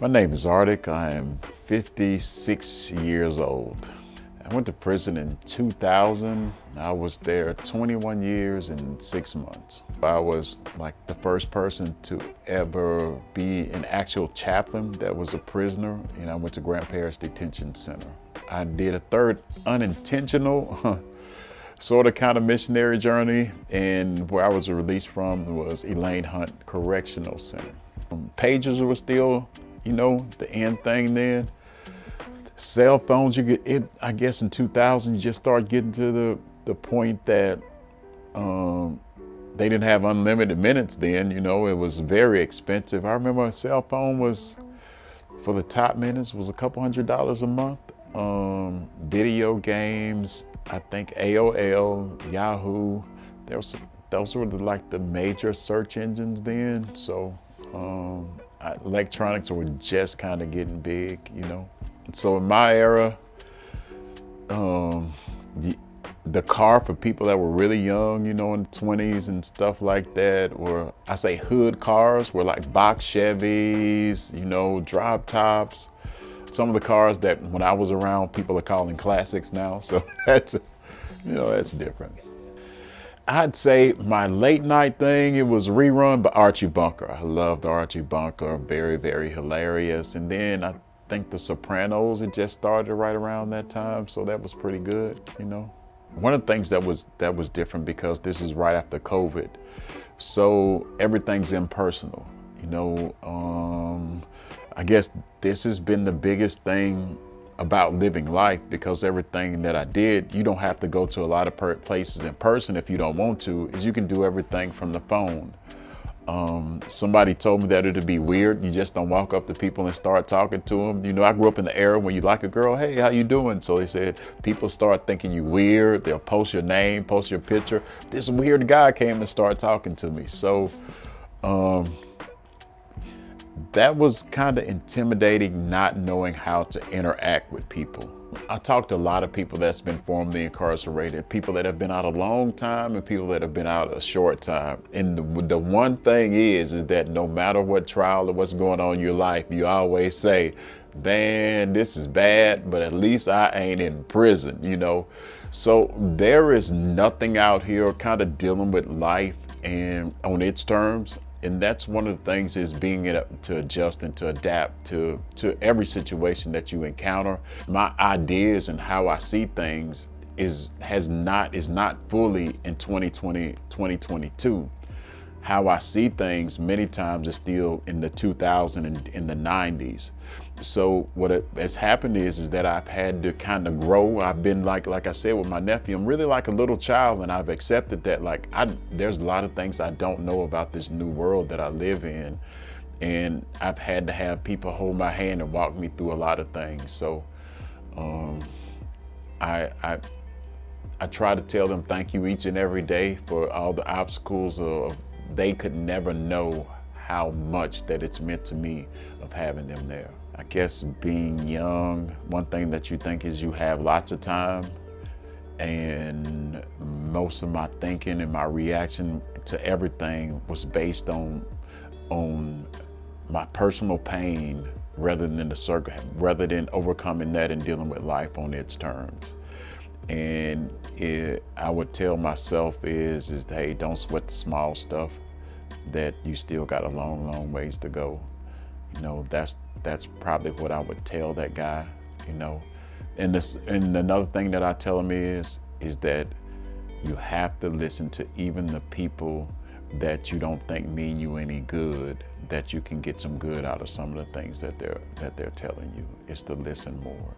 My name is Ardic. I am 56 years old. I went to prison in 2000. I was there 21 years and six months. I was like the first person to ever be an actual chaplain that was a prisoner, and I went to Grant Parish Detention Center. I did a third unintentional sort of kind of missionary journey, and where I was released from was Elayn Hunt Correctional Center. Pagers were still you know, the end thing then. Cell phones, you get it, I guess in 2000, you just start getting to the, the point that um, they didn't have unlimited minutes then, you know, it was very expensive. I remember a cell phone was, for the top minutes, was a couple hundred dollars a month. Um, video games, I think AOL, Yahoo, there was, those were the, like the major search engines then. So um, electronics were just kind of getting big, you know. So in my era, um, the, the car for people that were really young, you know, in the 20s and stuff like that, were, I say hood cars, were like box Chevys, you know, drop tops. Some of the cars that when I was around, people are calling classics now. So that's, you know, that's different. I'd say my late night thing, it was rerun by Archie Bunker. I loved Archie Bunker, very, very hilarious. And then I think The Sopranos had just started right around that time, so that was pretty good, you know. One of the things that was that was different because this is right after COVID, so everything's impersonal, you know. Um, I guess this has been the biggest thing about living life because everything that I did, you don't have to go to a lot of places in person if you don't want to, is you can do everything from the phone. Um, somebody told me that it'd be weird. You just don't walk up to people and start talking to them. You know, I grew up in the era when you like a girl, hey, how you doing? So they said people start thinking you weird. They'll post your name, post your picture. This weird guy came and started talking to me. So um, that was kind of intimidating not knowing how to interact with people. I talked to a lot of people that's been formerly incarcerated, people that have been out a long time and people that have been out a short time. And the, the one thing is, is that no matter what trial or what's going on in your life, you always say, man, this is bad, but at least I ain't in prison, you know? So there is nothing out here kind of dealing with life and on its terms and that's one of the things is being able to adjust and to adapt to to every situation that you encounter. My ideas and how i see things is has not is not fully in 2020 2022 how i see things many times is still in the 2000 and in the 90s so what has happened is is that I've had to kind of grow. I've been like like I said with my nephew, I'm really like a little child and I've accepted that like I there's a lot of things I don't know about this new world that I live in. And I've had to have people hold my hand and walk me through a lot of things. So um, I, I I try to tell them thank you each and every day for all the obstacles of they could never know how much that it's meant to me of having them there. I guess being young, one thing that you think is you have lots of time and most of my thinking and my reaction to everything was based on on my personal pain rather than the circle rather than overcoming that and dealing with life on its terms and it, I would tell myself is is hey don't sweat the small stuff that you still got a long long ways to go you know, that's that's probably what I would tell that guy, you know. And this and another thing that I tell him is is that you have to listen to even the people that you don't think mean you any good, that you can get some good out of some of the things that they're that they're telling you. Is to listen more.